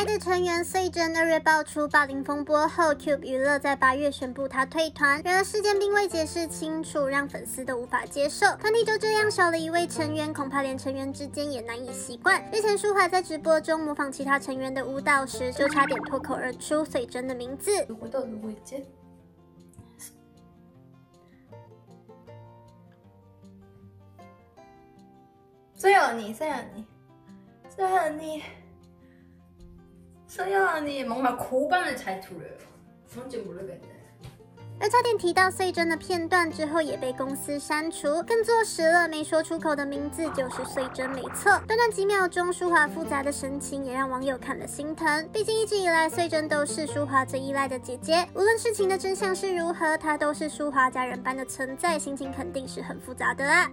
爱的成员穗珍二月爆出霸凌风波后，Cube 娱乐在八月宣布他退团。然而事件并未解释清楚，让粉丝都无法接受。团体就这样少了一位成员，恐怕连成员之间也难以习惯。日前舒华在直播中模仿其他成员的舞蹈时，就差点脱口而出穗珍的名字。서 언니, 서 언니, 서 언니, 서 언니 뭔가 고반을 잘 들어요. 뭔지 모르겠네. 而差点提到穗珍的片段之后，也被公司删除，更坐实了没说出口的名字就是穗珍没错。短短几秒钟，舒华复杂的神情也让网友看了心疼。毕竟一直以来，穗珍都是舒华最依赖的姐姐，无论事情的真相是如何，她都是舒华家人般的存在，心情肯定是很复杂的啦。